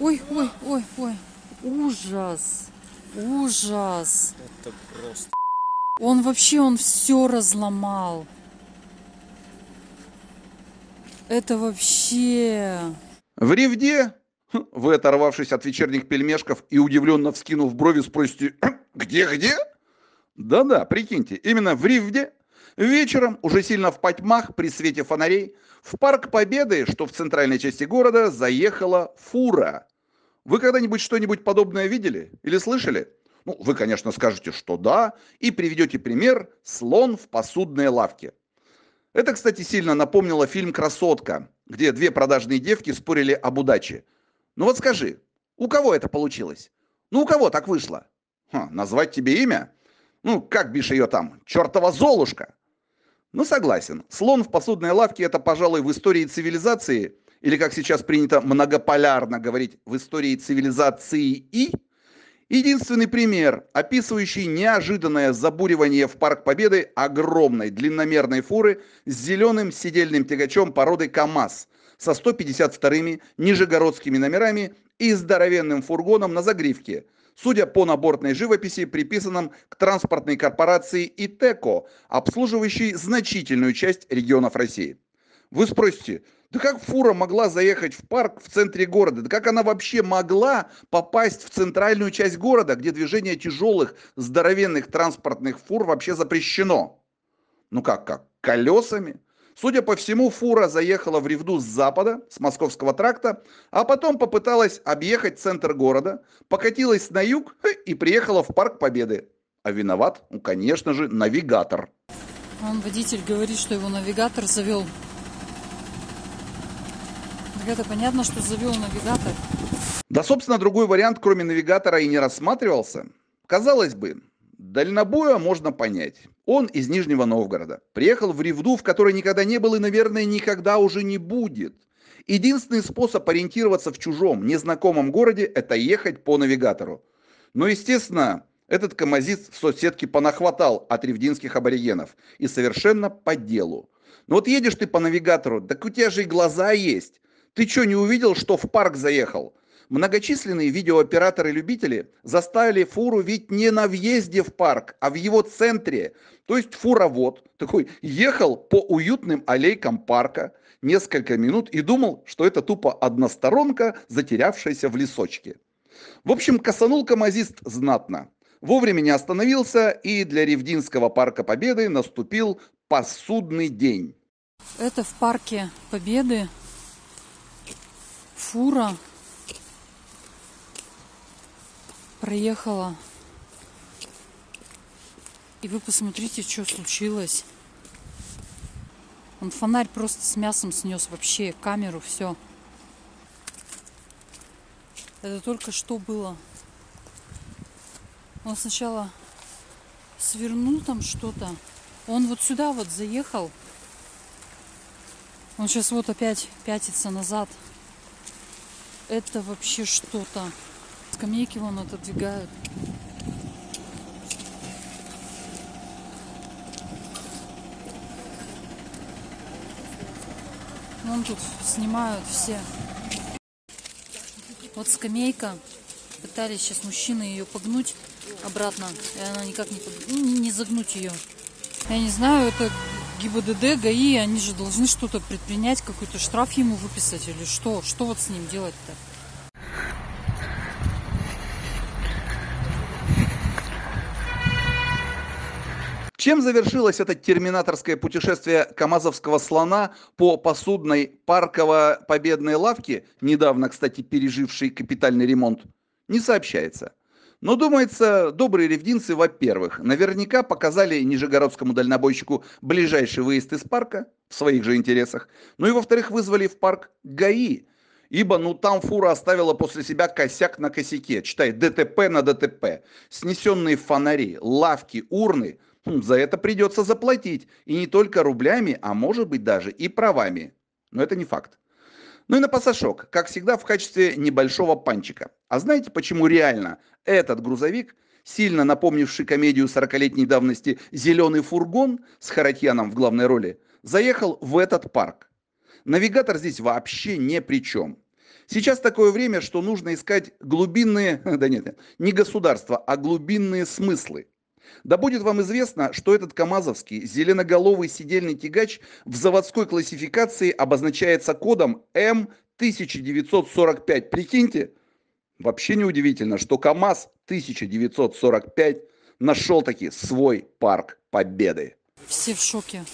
Ой, ой, ой, ой. Ужас. Ужас. Это просто. Он вообще, он все разломал. Это вообще... В Ревде? Хм, Вы, оторвавшись от вечерних пельмешков и удивленно вскинув брови, спросите, где-где? Да-да, прикиньте, именно в Ривде вечером, уже сильно в потьмах, при свете фонарей, в Парк Победы, что в центральной части города, заехала фура. Вы когда-нибудь что-нибудь подобное видели или слышали? Ну, вы, конечно, скажете, что да, и приведете пример «Слон в посудной лавке». Это, кстати, сильно напомнило фильм «Красотка», где две продажные девки спорили об удаче. Ну вот скажи, у кого это получилось? Ну у кого так вышло? Ха, назвать тебе имя? Ну, как бишь ее там? Чертова Золушка! Ну, согласен. Слон в посудной лавке – это, пожалуй, в истории цивилизации, или, как сейчас принято многополярно говорить, в истории цивилизации и, единственный пример, описывающий неожиданное забуривание в Парк Победы огромной длинномерной фуры с зеленым сидельным тягачом породы КАМАЗ со 152-ми нижегородскими номерами и здоровенным фургоном на загривке, судя по набортной живописи, приписанном к транспортной корпорации ИТЭКО, обслуживающей значительную часть регионов России. Вы спросите, да как фура могла заехать в парк в центре города? Да как она вообще могла попасть в центральную часть города, где движение тяжелых, здоровенных транспортных фур вообще запрещено? Ну как, как? Колесами? Судя по всему, фура заехала в Ревду с запада, с Московского тракта, а потом попыталась объехать центр города, покатилась на юг и приехала в Парк Победы. А виноват, ну, конечно же, навигатор. Он, водитель, говорит, что его навигатор завел. Так это понятно, что завел навигатор. Да, собственно, другой вариант, кроме навигатора, и не рассматривался. Казалось бы, дальнобоя можно понять. Он из Нижнего Новгорода. Приехал в Ревду, в которой никогда не был и, наверное, никогда уже не будет. Единственный способ ориентироваться в чужом, незнакомом городе – это ехать по навигатору. Но, естественно, этот камазист в соцсетке понахватал от ревдинских аборигенов. И совершенно по делу. Но вот едешь ты по навигатору, так у тебя же и глаза есть. Ты что, не увидел, что в парк заехал? Многочисленные видеооператоры-любители заставили фуру ведь не на въезде в парк, а в его центре. То есть фуровод такой ехал по уютным аллейкам парка несколько минут и думал, что это тупо односторонка, затерявшаяся в лесочке. В общем, косанул камазист знатно. Вовремя не остановился, и для Ревдинского парка Победы наступил посудный день. Это в парке Победы. Фура проехала. И вы посмотрите, что случилось. Он фонарь просто с мясом снес вообще, камеру, все. Это только что было. Он сначала свернул там что-то. Он вот сюда вот заехал. Он сейчас вот опять пятится назад. Это вообще что-то. Скамейки вон отодвигают. Вон тут снимают все. Вот скамейка. Пытались сейчас мужчины ее погнуть обратно. И она никак не, пог- ну, не загнуть ее. Я не знаю, это ГИБДД, ГАИ, они же должны что-то предпринять, какой-то штраф ему выписать или что? Что вот с ним делать-то? Чем завершилось это терминаторское путешествие камазовского слона по посудной парково-победной лавке, недавно, кстати, пережившей капитальный ремонт, не сообщается. Но, думается, добрые ревдинцы, во-первых, наверняка показали нижегородскому дальнобойщику ближайший выезд из парка в своих же интересах, ну и, во-вторых, вызвали в парк ГАИ, ибо, ну, там фура оставила после себя косяк на косяке, читай, ДТП на ДТП, снесенные фонари, лавки, урны, за это придется заплатить, и не только рублями, а может быть даже и правами. Но это не факт. Ну и на пасашок, как всегда, в качестве небольшого панчика. А знаете, почему реально этот грузовик, сильно напомнивший комедию 40-летней давности «Зеленый фургон» с Харатьяном в главной роли, заехал в этот парк? Навигатор здесь вообще ни при чем. Сейчас такое время, что нужно искать глубинные, да нет, не государства, а глубинные смыслы. Да будет вам известно, что этот КАМАЗовский зеленоголовый сидельный тягач в заводской классификации обозначается кодом М1945. Прикиньте, вообще неудивительно, что КАМАЗ 1945 нашел таки свой парк победы. Все в шоке.